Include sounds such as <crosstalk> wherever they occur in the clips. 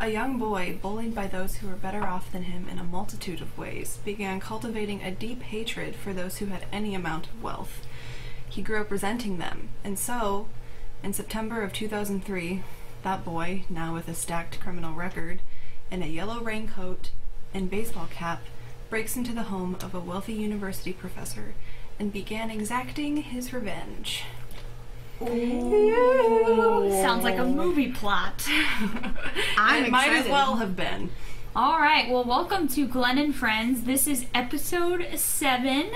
a young boy, bullied by those who were better off than him in a multitude of ways, began cultivating a deep hatred for those who had any amount of wealth. He grew up resenting them, and so, in September of 2003, that boy, now with a stacked criminal record, in a yellow raincoat and baseball cap, breaks into the home of a wealthy university professor and began exacting his revenge. Sounds like a movie plot. <laughs> I'm it might as well have been. All right. Well, welcome to Glen and Friends. This is episode seven.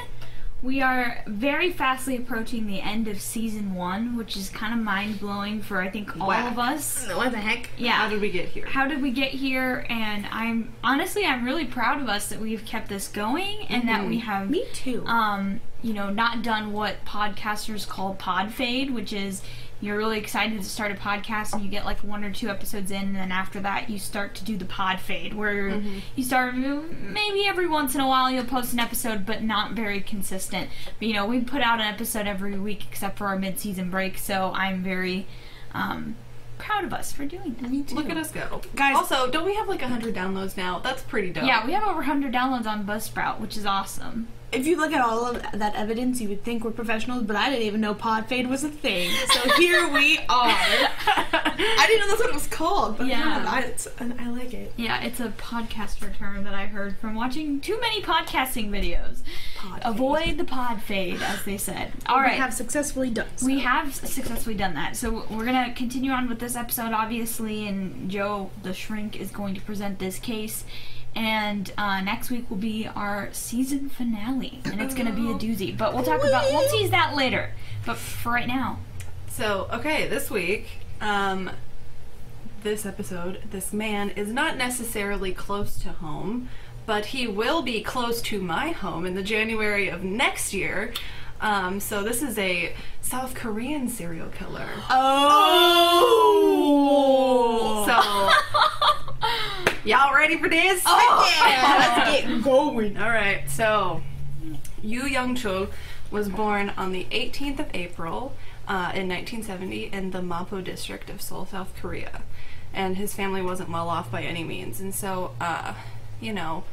We are very fastly approaching the end of season one, which is kind of mind blowing for I think all of us. What the heck? Yeah. How did we get here? how did we get here and i'm honestly i'm really proud of us that we've kept this going and that we have Me too. um you know not done what podcasters call pod fade which is you're really excited to start a podcast and you get like one or two episodes in and then after that you start to do the pod fade where you start maybe every once in a while you'll post an episode but not very consistent but you know we put out an episode every week except for our mid-season break so i'm very um proud of us for doing that Me too. Look at us go. Guys- Also, don't we have like 100 downloads now? That's pretty dope. Yeah, we have over 100 downloads on Buzzsprout, which is awesome. If you look at all of that evidence, you would think we're professionals, but I didn't even know pod fade was a thing. So <laughs> here we are. I didn't know that's what it was called, but Yeah. I, it's, I like it. Yeah, it's a podcaster term that I heard from watching too many podcasting videos. Pod Avoid the pod fade, as they said. All We right. have successfully done. So. We have successfully done that. So we're going to continue on with this episode, obviously, and Joe, the shrink, is going to present this case. And uh, next week will be our season finale, and it's going to be a doozy. But we'll talk about, we'll tease that later. But for right now, So, okay, this week, um, this episode, this man is not necessarily close to home, but he will be close to my home in the January of next year. Um, so this is a South Korean serial killer. Oh. So, <laughs> y'all ready for this? <laughs> yeah, let's get going. All right, so Yu Young Chul was born on the 18th of April uh, in 1970 in the Mapo district of Seoul, South Korea. And his family wasn't well off by any means. And so, uh, you know,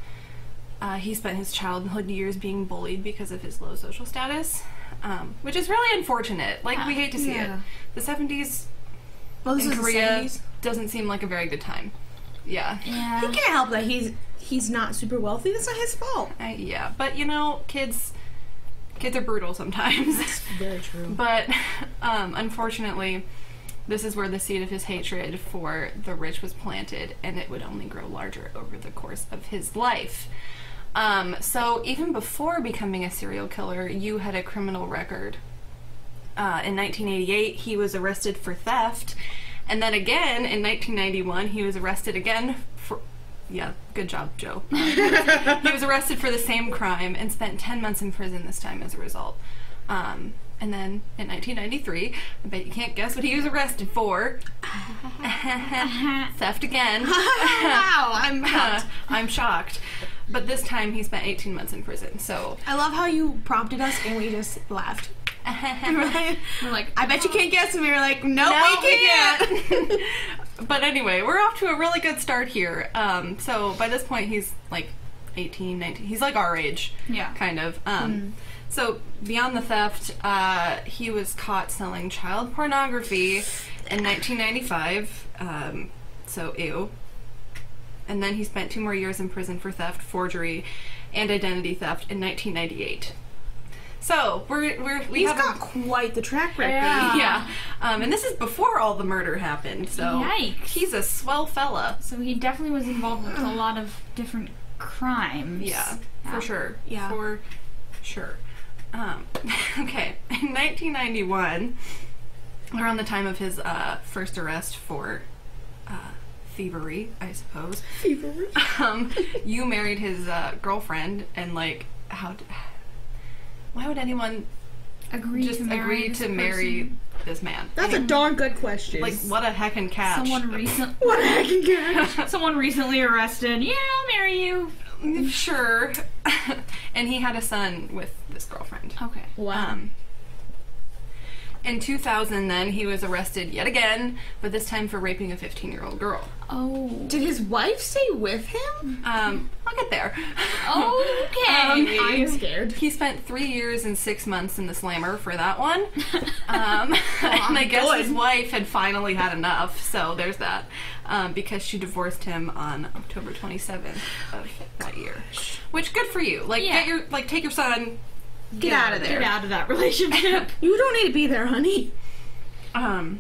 uh, he spent his childhood years being bullied because of his low social status, um, which is really unfortunate. Like, we hate to see Yeah. it. The 70s Well, in Korea 70s. doesn't seem like a very good time. Yeah. yeah. He can't help that he's he's not super wealthy. That's not his fault. I, yeah, but you know, kids kids are brutal sometimes. Very true. <laughs> but um, unfortunately, this is where the seed of his hatred for the rich was planted, and it would only grow larger over the course of his life. Um, so even before becoming a serial killer, Yu had a criminal record. Uh, in 1988, he was arrested for theft, and then again in 1991, he was arrested again for. Yeah, good job, Joe. <laughs> He was arrested for the same crime and spent 10 months in prison this time as a result. Um, and then in 1993, I bet you can't guess what he was arrested for. <laughs> Theft again. <laughs> wow, I'm shocked. I'm shocked. But this time he spent 18 months in prison, so. I love how you prompted us and we just laughed. <laughs> We were like, I bet you can't guess, and we were like, no, No, we can't. <laughs> <laughs> but anyway, we're off to a really good start here. Um, so by this point, he's like 18, 19. He's like our age, yeah. kind of. Um, So beyond the theft, uh, he was caught selling child pornography in 1995. Um, so ew. And then he spent two more years in prison for theft, forgery, and identity theft in 1998. So we're we're we He's have got quite the track record. Yeah. yeah, um, and this is before all the murder happened. So Yikes. he's a swell fella. So he definitely was involved with a lot of different crimes. Yeah, Yeah. for sure. Yeah. For sure. Um, <laughs> okay, in 1991, around the time of his uh, first arrest for uh, thievery, I suppose, <laughs> um, Yu married his uh, girlfriend, and like, how? D- why would anyone Agree just to marry agree this to person. marry this man? That's a darn good question. Like, what a heckin' catch! Someone <laughs> recent, <laughs> What the heck you someone recently arrested. Yeah, I'll marry you. sure. <laughs> and he had a son with this girlfriend. Okay. Wow. Um, In 2000, then, he was arrested yet again, but this time for raping a 15 year old girl. Oh. Did his wife stay with him? Um, I'll get there. Okay. <laughs> Um, I'm scared. He spent three years and six months in the slammer for that one. <laughs> Um, <laughs> and I guess his wife had finally had enough, so there's that. Um, because she divorced him on October 27th of that year. Which, good for you. Like, Yeah. get your, like, take your son. Get out of there. Get out of that relationship. <laughs> You don't need to be there, honey. Um,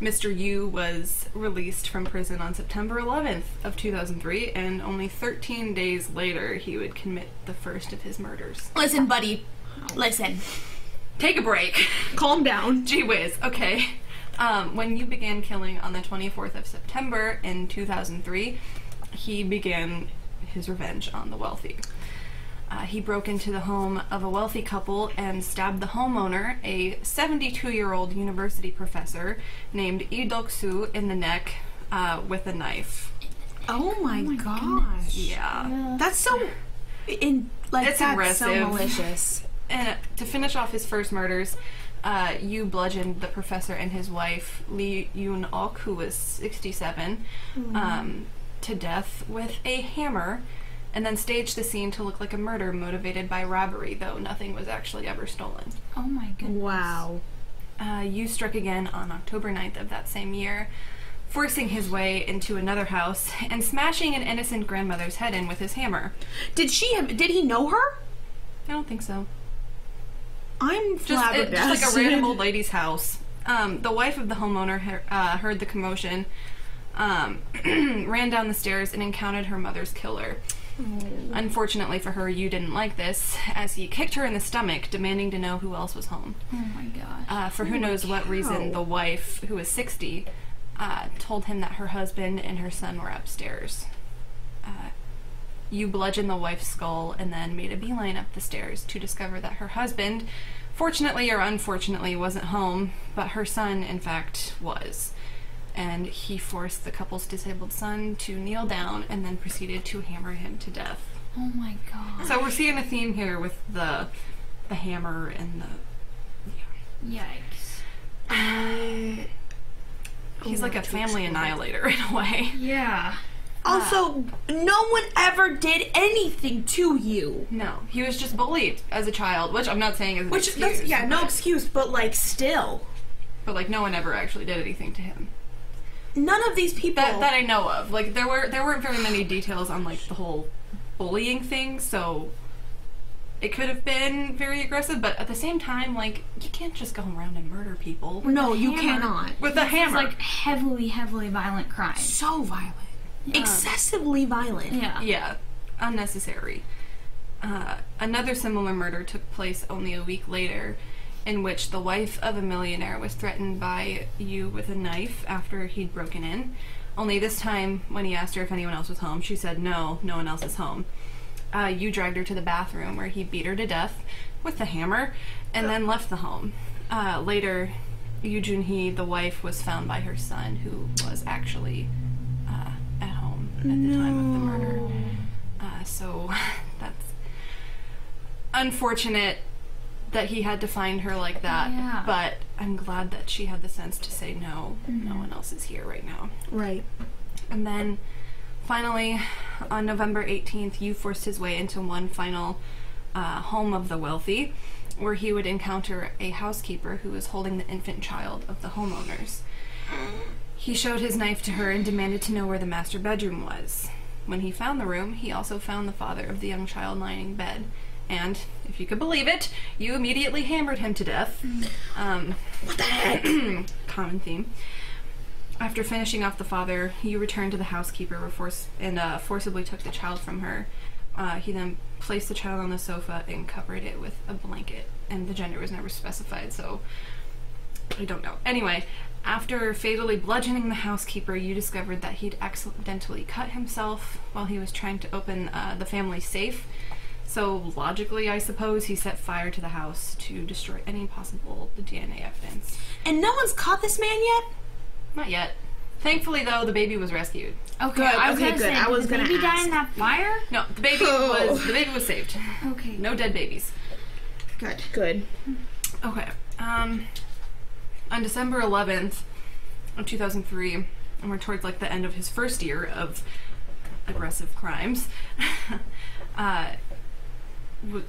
Mr. Yu was released from prison on September 11th of 2003, and only 13 days later, he would commit the first of his murders. Listen, buddy. Listen. Take a break. Calm down. Gee whiz. Okay. Um, when Yu began killing on the 24th of September in 2003, he began his revenge on the wealthy. Uh, he broke into the home of a wealthy couple and stabbed the homeowner, a 72 year old university professor named Lee Dok-soo, in the neck uh, with a knife. Oh my, my gosh. Yeah. That's so in like It's that's aggressive. so malicious. And to finish off his first murders, uh, Yu bludgeoned the professor and his wife, Lee Yoon Ok, who was 67, um, to death with a hammer, and then staged the scene to look like a murder motivated by robbery, though nothing was actually ever stolen. oh my goodness. Wow. Uh, Yu struck again on October 9th of that same year, forcing his way into another house and smashing an innocent grandmother's head in with his hammer. Did she have? Did he know her? I don't think so. I'm just, it- just like a random old lady's house. Um, the wife of the homeowner he- uh, heard the commotion, um, <clears throat> ran down the stairs, and encountered her mother's killer. Unfortunately for her, Yu didn't like this, as he kicked her in the stomach, demanding to know who else was home. Oh my gosh. Uh, for who knows what reason, the wife, who was 60, uh, told him that her husband and her son were upstairs. Uh, Yu bludgeoned the wife's skull and then made a beeline up the stairs to discover that her husband, fortunately or unfortunately, wasn't home, but her son, in fact, was. And he forced the couple's disabled son to kneel down and then proceeded to hammer him to death. oh my god. So we're seeing a theme here with the the hammer and the Yikes. Uh, he's like a family annihilator in a way. Yeah. Uh, also, no one ever did anything to you. No, he was just bullied as a child, which I'm not saying is an Which excuse. that's yeah, no excuse, but like still, But like, no one ever actually did anything to him none of these people. that that I know of. Like, there were there weren't very many details on like the whole bullying thing, so it could have been very aggressive. But at the same time, like, you can't just go around and murder people no, you cannot. with a It's hammer. like heavily, heavily violent crime. So violent, excessively violent. Yeah. Yeah, unnecessary. Uh, another similar murder took place only a week later, in which the wife of a millionaire was threatened by Yu with a knife after he'd broken in. Only this time, when he asked her if anyone else was home, she said no, no one else is home. Uh, Yu dragged her to the bathroom where he beat her to death with the hammer and then left the home. Uh, later, Yu Jun Hee, the wife, was found by her son, who was actually uh, at home at the time of the murder. Uh, so <laughs> that's unfortunate that he had to find her like that. Yeah. But I'm glad that she had the sense to say no, no one else is here right now. Right. And then finally, on November 18th, Yu forced his way into one final uh, home of the wealthy, where he would encounter a housekeeper who was holding the infant child of the homeowners. He showed his knife to her and demanded to know where the master bedroom was. When he found the room, he also found the father of the young child lying in bed. And, if you could believe it, Yu immediately hammered him to death. Um, What the heck? <clears throat> common theme. After finishing off the father, Yu returned to the housekeeper force- and uh, forcibly took the child from her. Uh, he then placed the child on the sofa and covered it with a blanket, and the gender was never specified, so I don't know. Anyway, after fatally bludgeoning the housekeeper, Yu discovered that he'd accidentally cut himself while he was trying to open uh, the family safe. So logically, I suppose he set fire to the house to destroy any possible DNA evidence. and no one's caught this man yet. Not yet. Thankfully, though, the baby was rescued. Okay, Good, I was okay, gonna good. say, I was the gonna baby die ask. in that fire? No, the baby Oh. was the baby was saved. Okay. No dead babies. Good. Good. Okay. Um, on December 11th of 2003, and we're towards like the end of his first year of aggressive crimes, <laughs> uh, w-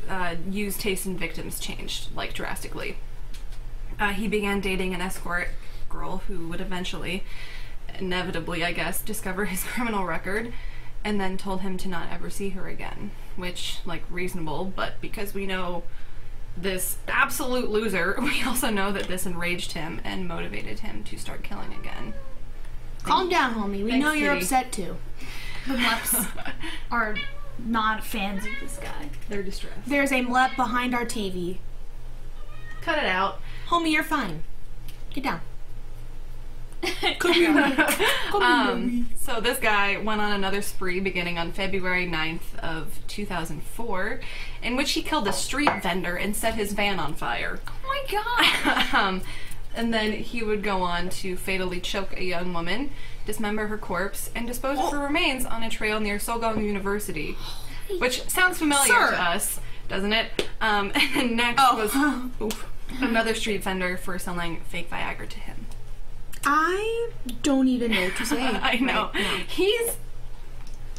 uh, Yu's taste in victims changed like drastically. Uh, he began dating an escort girl who would eventually, inevitably, I guess, discover his <laughs> criminal record and then told him to not ever see her again. Which, like, reasonable, but because we know this absolute loser, <laughs> we also know that this enraged him and motivated him to start killing again. Calm down, homie. We Thanks, know you're Kitty. upset too. The Mups <laughs> are not fans of this guy. They're distressed. There's a mlep behind our TV. Cut it out. Homie, you're fine. Get down. <laughs> <laughs> um, so this guy went on another spree beginning on February 9th of 2004 in which he killed a street vendor and set his van on fire. Oh my god. <laughs> um, and then he would go on to fatally choke a young woman, dismember her corpse, and dispose of her remains on a trail near Sogang University. <gasps> Which sounds familiar Sir. to us, doesn't it? Um, <laughs> and then next Oh. was <laughs> oof, another street vendor for selling fake Viagra to him. I don't even know what to say. <laughs> I know. right. He's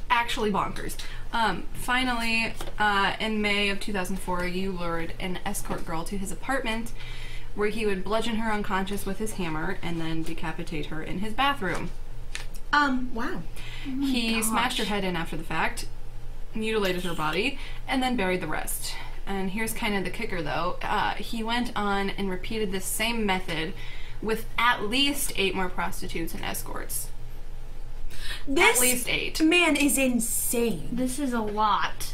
actually bonkers. Um, finally, uh, in May of 2004, Yu lured an escort girl to his apartment where he would bludgeon her unconscious with his hammer and then decapitate her in his bathroom. Um, wow. he smashed her head in after the fact, mutilated her body, and then buried the rest. And here's kind of the kicker though. Uh, he went on and repeated the same method with at least eight more prostitutes and escorts. This At least eight. man is insane. This is a lot.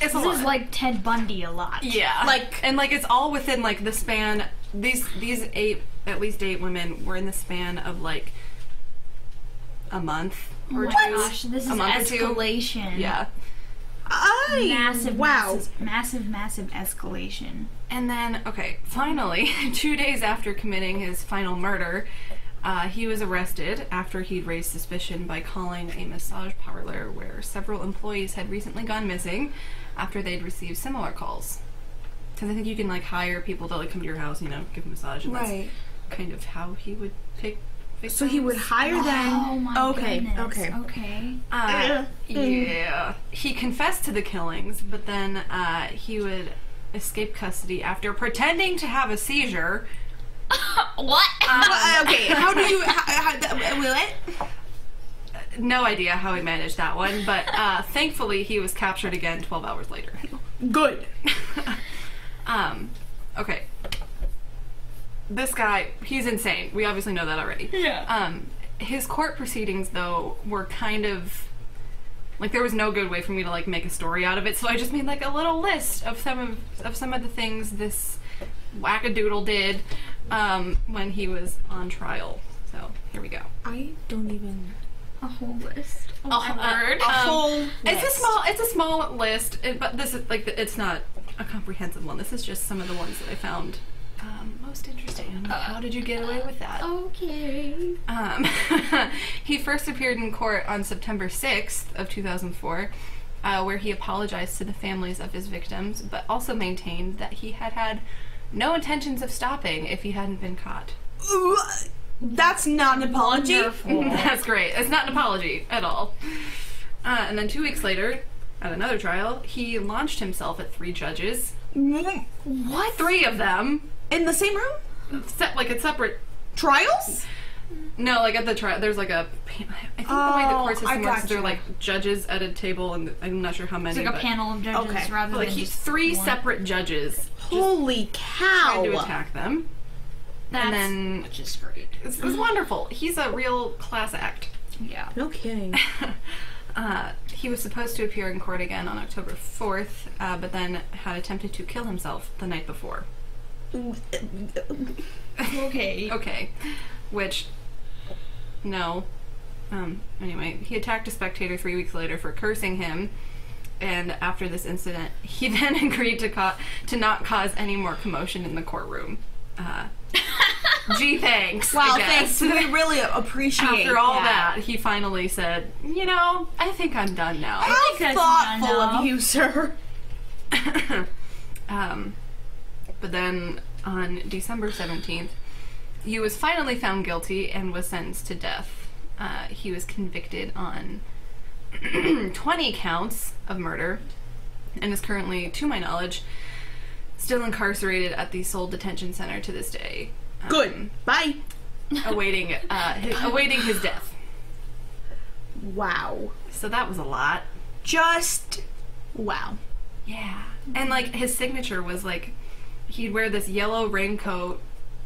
It's a This is like Ted Bundy a lot. yeah, like- and like it's all within like the span. These these eight at least eight women were in the span of like a month Oh or my two. gosh, this is a month or two. escalation. Yeah, I Massive, wow. massive, massive, massive escalation. and then okay, finally, <laughs> two days after committing his final murder. Uh, he was arrested after he'd raised suspicion by calling a massage parlor where several employees had recently gone missing after they'd received similar calls. Because I think you can like hire people to like come to your house, you know, give a massage, and that's Right. kind of how he would take. So he would hire Oh them. my okay, goodness. okay. Okay. Uh, yeah. He confessed to the killings, but then uh, he would escape custody after pretending to have a seizure. <laughs> what? Uh, okay, how do you? How, how, th- will it? No idea how he managed that one, but uh, thankfully he was captured again 12 hours later. Good. <laughs> um, okay. This guy, he's insane. We obviously know that already. Yeah. Um, his court proceedings, though, were kind of like there was no good way for me to like make a story out of it. So I just made like a little list of some of of some of the things this wackadoodle did um, when he was on trial. So here we go. I don't even. a whole list. Oh A my word. A Um, whole. It's a small. It's a small list, it- but this is like it's not a comprehensive one. This is just some of the ones that I found most interesting. I'm how did you get away with that? Okay. Um, <laughs> he first appeared in court on September 6th of 2004, uh, where he apologized to the families of his victims, but also maintained that he had had no intentions of stopping if he hadn't been caught. Ooh, That's not an apology. <laughs> That's great. It's not an apology at all. Uh, and then two weeks later, at another trial, he launched himself at three judges. What? Three of them, In the same room? se- like at separate. Trials? No, like at the trial, there's like a. pa- I think the way the Oh, court I system works is they're gotcha. like judges at a table, and I'm not sure how many. It's like a but- panel of judges Okay. rather But, like than he's just three one. separate judges Holy cow. trying to attack them, That's, and then which is great. it's, it's wonderful. He's a real class act. Yeah. No kidding. <laughs> Uh, he was supposed to appear in court again on October 4th, uh, but then had attempted to kill himself the night before. Okay. Okay, which no. Um, anyway, he attacked a spectator three weeks later for cursing him, and after this incident, <laughs> he then agreed to ca- to not cause any more commotion in the courtroom. Uh, <laughs> gee, thanks. I Wow, guess. thanks. We really appreciate After all that. that, he finally said, "You know, I think I'm done now." How think that's thoughtful of you, sir. <laughs> um, but then on December 17th, he was finally found guilty and was sentenced to death. Uh, he was convicted on <clears throat> 20 counts of murder and is currently, to my knowledge, still incarcerated at the Seoul Detention Center to this day. um, Good. Bye. awaiting uh, his, <laughs> awaiting his death. Wow. So that was a lot. Just wow. Yeah. And like his signature was like he'd wear this yellow raincoat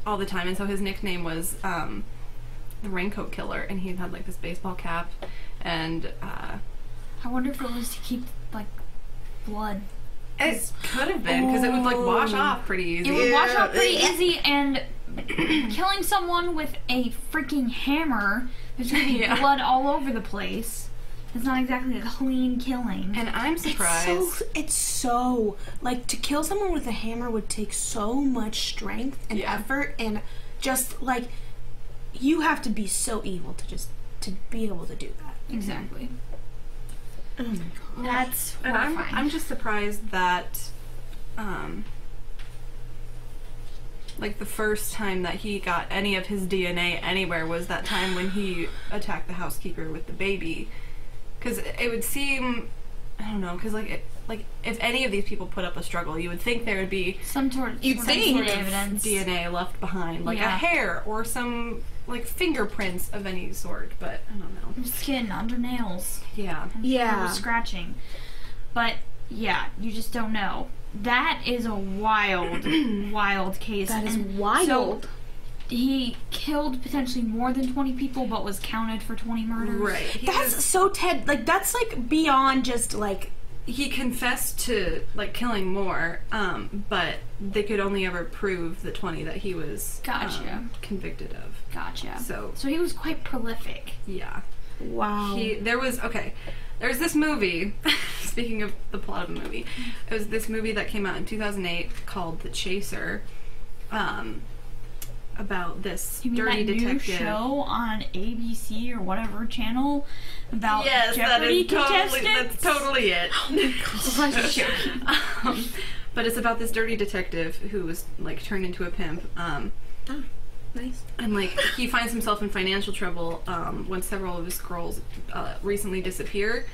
all the time and so his nickname was um the raincoat killer and he had like this baseball cap and uh I wonder if it was to keep like blood. it could have been because it would like wash off pretty easy. It would wash off pretty easy, and <clears throat> killing someone with a freaking hammer, there's gonna be <laughs> Yeah. blood all over the place. It's not exactly a clean killing. And I'm It's surprised. so it's so like to kill someone with a hammer would take so much strength and Yeah. effort and just like you have to be so evil to just to be able to do that. exactly. Oh my god. That's and I'm. I'm just surprised that um like the first time that he got any of his DNA anywhere was that time when he attacked the housekeeper with the baby. Cuz it would seem I don't know cuz like it, like if any of these people put up a struggle, you would think there would be some sort, of You'd some think. sort of evidence. DNA left behind, like a hair or some like fingerprints of any sort, but I don't know. Skin under nails. Yeah. Yeah. Scratching. But yeah, you just don't know. That is a wild, <clears throat> wild case. That is And wild. So he killed potentially more than 20 people, but was counted for 20 murders. Right. He that's was- so Ted like that's like beyond just like he confessed to like killing more, um, but they could only ever prove the twenty that he was Gotcha. um, convicted of. Gotcha. So So he was quite prolific. yeah, wow. he there was okay. There's this movie. <laughs> speaking of the plot of a movie, it was this movie that came out in 2008 called The Chaser, um, about this You mean dirty that detective. new show on ABC or whatever channel about Yes, that Jeopardy is totally that's totally it. Oh <laughs> um, but it's about this dirty detective who was like turned into a pimp. Um, Ah, nice. and like he finds himself in financial trouble um, when several of his girls uh, recently disappear.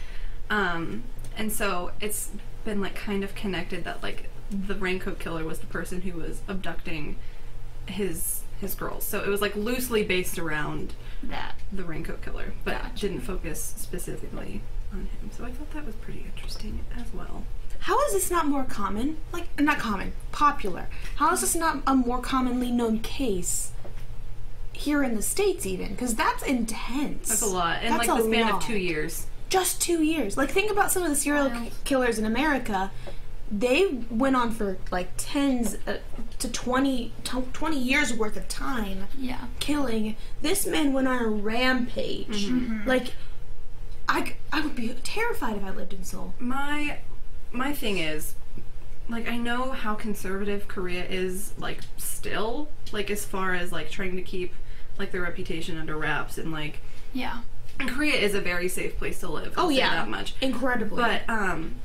Um, and so it's been like kind of connected that like the raincoat killer was the person who was abducting his his girls. So it was like loosely based around that. the raincoat killer, but Gotcha. didn't focus specifically on him. So I thought that was pretty interesting as well. How is this not more common? Like not common, popular. How is this not a more commonly known case here in the states even? Because that's intense. That's a lot. In That's like the span lot. of two years. Just two years. Like think about some of the serial killers in America. They went on for like tens uh, to 20, to 20 years worth of time Yeah. killing. This man went on a rampage. Mm-hmm. Like, I, I would be terrified if I lived in Seoul. My my thing is like I know how conservative Korea is like still like as far as like trying to keep like their reputation under wraps and like Yeah. and Korea is a very safe place to live. I'll Oh, say yeah. that much. Incredibly. But um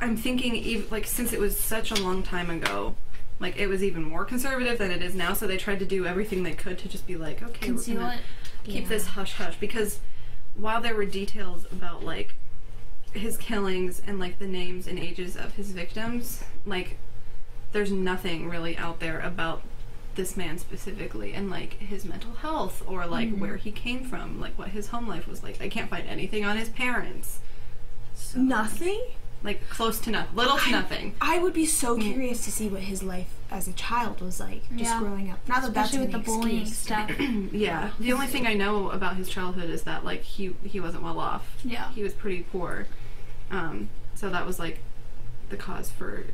I'm thinking ev like since it was such a long time ago like it was even more conservative than it is now so they tried to do everything they could to just be like okay we're gonna it. keep Yeah. this hush hush because while there were details about like his killings and like the names and ages of his victims like there's nothing really out there about this man specifically and like his mental health or like Mm-hmm. where he came from like what his home life was like i can't find anything on his parents so Nothing? Like close to nothing little to nothing I would be so curious to see what his life as a child was like, just Yeah. growing up. Not that that's Especially with an the bullying excuse. stuff. <clears throat> yeah the only thing i know about his childhood is that like he he wasn't well off Yeah. he was pretty poor um so that was like the cause for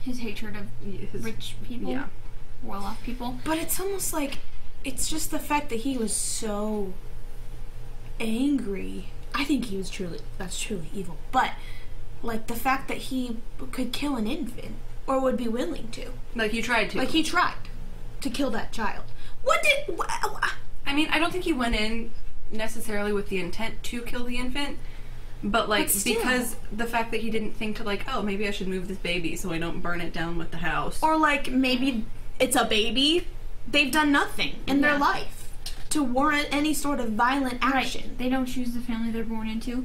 His hatred of his rich people, yeah well off people. But it's almost like it's just the fact that he was so angry. I think he was truly that's truly evil. But like the fact that he could kill an infant or would be willing to. like he tried to Like he tried to kill that child. What did wha- wha- I mean, I don't think he went in necessarily with the intent to kill the infant, but like But still. because the fact that he didn't think to like, oh, maybe I should move this baby so I don't burn it down with the house. or like maybe it's a baby they've done nothing in Yeah. their life to warrant any sort of violent action. Right. They don't choose the family they're born into.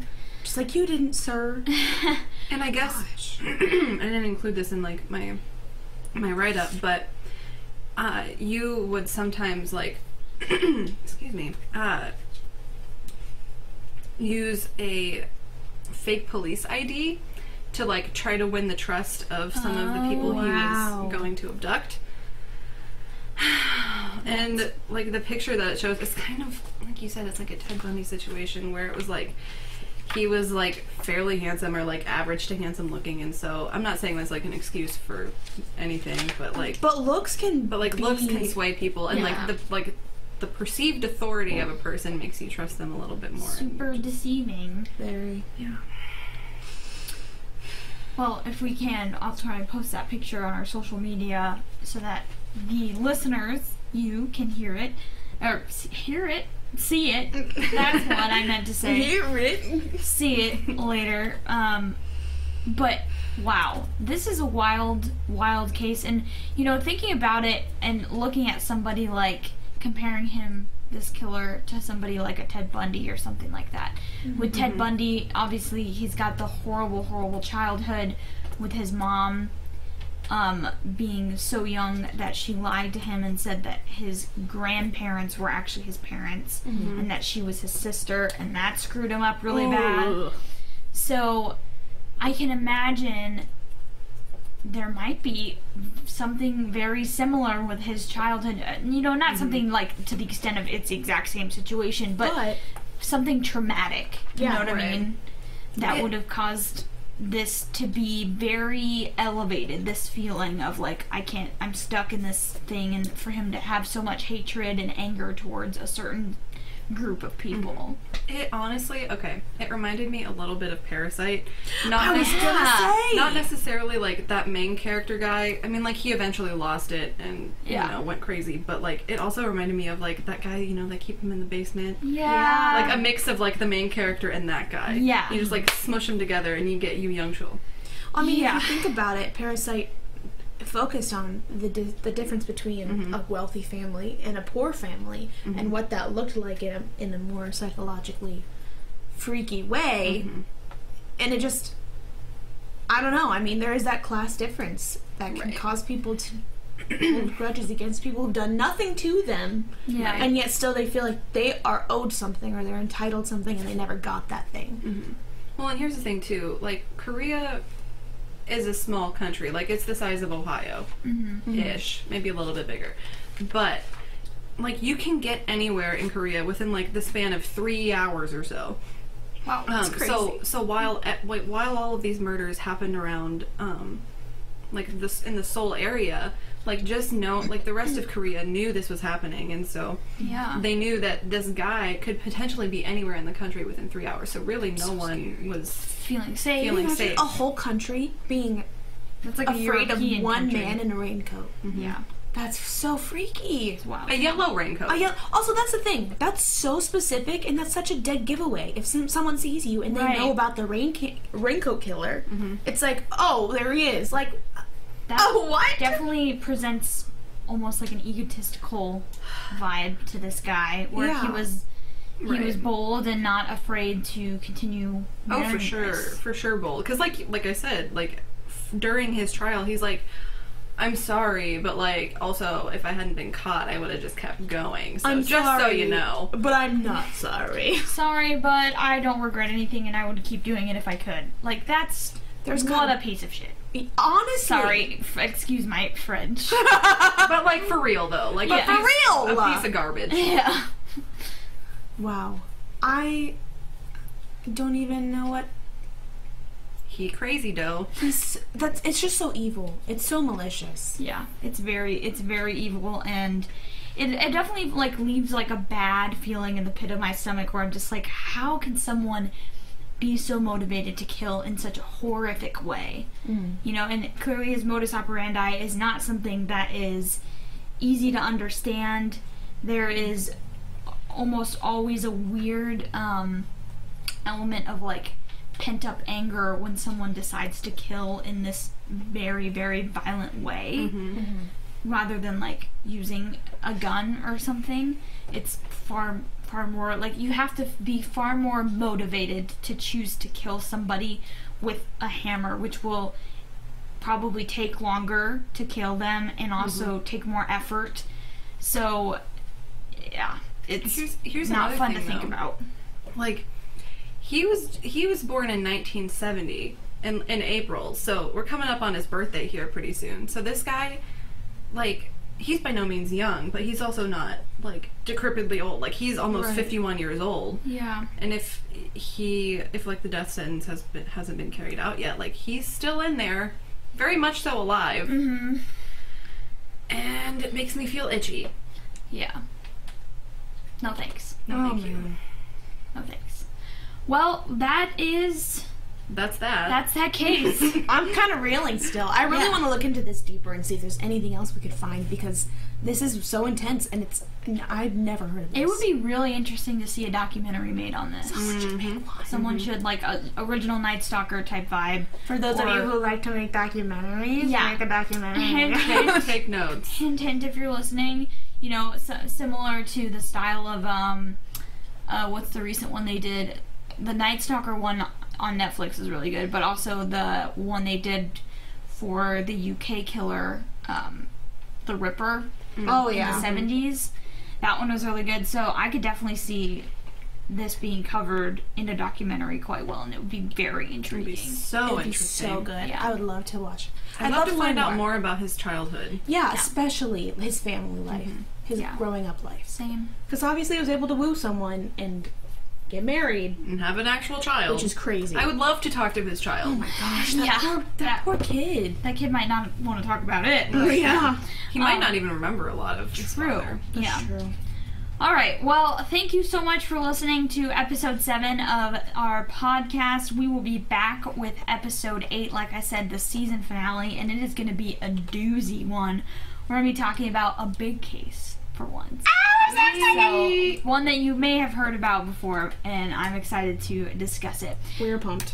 Just like you didn't, sir. <laughs> And I guess <clears throat> I didn't include this in like my my write up, but uh, Yu would sometimes like <clears throat> excuse me uh, use a fake police ID to like try to win the trust of some of the people Oh, wow. he was going to abduct. <sighs> And like the picture that it shows, it's kind of like you said, it's like a Ted Bundy situation where it was like he was like fairly handsome or like average to handsome looking, and so I'm not saying that's like an excuse for anything, but like But looks can but like looks can sway people, and Yeah. like the like the perceived authority of a person makes you trust them a little bit more. Super deceiving. very yeah. Well, if we can, I'll try and post that picture on our social media so that the listeners, you, can hear it. Or hear it. See it. That's what I meant to say. Hear it. see it later. Um, but wow, this is a wild, wild case. And you know, thinking about it and looking at somebody like comparing him, this killer, to somebody like a Ted Bundy or something like that. With Ted Bundy, obviously he's got the horrible, horrible childhood with his mom. Um, being so young that she lied to him and said that his grandparents were actually his parents and that she was his sister, and that screwed him up really bad. So I can imagine there might be something very similar with his childhood. Uh, You know, not something like to the extent of it's the exact same situation, but, But something traumatic. You Yeah, know what I mean? That would have caused this to be very elevated this feeling of like i can't i'm stuck in this thing and for him to have so much hatred and anger towards a certain group of people mm-hmm. It honestly, okay. It reminded me a little bit of Parasite. <gasps> Not I was nec- gonna Yeah. say not necessarily like that main character guy. I mean, like he eventually lost it and Yeah. you know went crazy. But like it also reminded me of like that guy. You know, they keep him in the basement. yeah, Like a mix of like the main character and that guy. Yeah. You just like smush them together and you get Yu Young Chul. I mean, Yeah. if you think about it, Parasite focused on the di- the difference between Mhm. a wealthy family and a poor family, Mhm. and what that looked like in a in a more psychologically freaky way, Mhm. and it just. I don't know. I mean, there is that class difference that can Right. cause people to hold <coughs> grudges against people who've done nothing to them, yeah and yet still they feel like they are owed something or they're entitled something and they never got that thing. Mhm. Well, and here's the thing too. Like Korea is a small country. Like it's the size of Ohio. mm-hmm. ish, maybe a little bit bigger. But like you can get anywhere in Korea within like the span of three hours or so. Wow, Um, that's crazy. so so while at, like, while all of these murders happened around um, like this in the Seoul area, like just know like the rest of Korea knew this was happening, and so yeah they knew that this guy could potentially be anywhere in the country within three hours. So really, no So one scary. was. feeling safe Feeling Imagine safe. a whole country being that's like a afraid of one country. man in a raincoat. yeah That's so freaky. Wow. A yellow raincoat. Oh, yeah. Also, that's the thing. That's so specific, and that's such a dead giveaway. If some, someone sees you and they Right. know about the rain ca- raincoat killer, Mhm. it's like, oh, there he is. Like, that oh, what? definitely presents almost like an egotistical vibe to this guy where he was he Right. was bold and not afraid to continue Oh, for sure, this. for sure, bold. Because like, like I said, like f- during his trial, he's like, "I'm sorry, but like, also, if I hadn't been caught, I would have just kept going." So I'm just so sorry, you know, But I'm not sorry. <laughs> sorry but i don't regret anything and i would keep doing it if i could like that's There's what gotta- a piece of shit Honestly. sorry f- excuse my french <laughs> but like for real though, like But for real! a piece of garbage. yeah Wow. I don't even know what He crazy though. he's. That's. It's just so evil. It's so malicious. yeah it's very it's very evil and it, it definitely like leaves like a bad feeling in the pit of my stomach where i'm just like how can someone be so motivated to kill in such a horrific way. You know and clearly his modus operandi is not something that is easy to understand. There is almost always a weird um, element of like pent up anger when someone decides to kill in this very very violent way. Mhm. Rather than like using a gun or something. It's far far more like you have to be far more motivated to choose to kill somebody with a hammer, which will probably take longer to kill them and also mm-hmm. take more effort. So yeah, it's Here's here's not fun thing, to think though. about. Like he was he was born in 1970 in in April. So we're coming up on his birthday here pretty soon. So this guy like he's by no means young, but he's also not like decrepitly old. Like he's almost Right. 51 years old. Yeah. And if he if like the death sentence has been hasn't been carried out yet, like he's still in there, very much so alive. Mm-hmm. And it makes me feel itchy. Yeah. No thanks. No, Oh, thank you. No thanks. Well, that is That's that. that's that case. <laughs> I'm kind of reeling still. I really Yeah. want to look into this deeper and see if there's anything else we could find because this is so intense and it's I've never heard of this. it would be really interesting to see a documentary made on this. Mhm. Someone should like a original Night Stalker type vibe. For those of you who like to make documentaries, Yeah. make a documentary. <laughs> Hint, hint, <laughs> Take notes. hint, hint. If you're listening, you know, s similar to the style of um, uh, what's the recent one they did? The Night Stalker one on Netflix is really good, but also the one they did for the UK killer, um, the Ripper. oh in yeah. the 70s. That one was really good. So I could definitely see this being covered in a documentary quite well, and it would be very It'd be intriguing. so It'd be interesting. so good. Yeah. I would love to watch. I'd, love, to find out more about his childhood. Yeah, especially his family life, his Yeah. growing up life. Same. Because obviously he was able to woo someone and get married, and have an actual child. which is crazy. I would love to talk to his child. Oh my gosh, that, Yeah. poor, that That- poor kid. That kid might not want to talk about it. but- <laughs> yeah, he might Um, not even remember a lot of his True. father. that's Yeah. true. All right. Well, thank you so much for listening to episode seven of our podcast. We will be back with episode eight, like I said, the season finale, and it is going to be a doozy one. We're going to be talking about a big case for once. So, one that you may have heard about before, and I'm excited to discuss it. <laughs> We're pumped.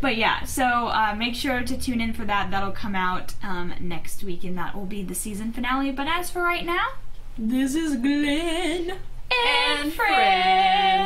but yeah, so uh, make sure to tune in for that. That'll come out um, next week, and that will be the season finale. But as for right now, This is Glen. and, And friends.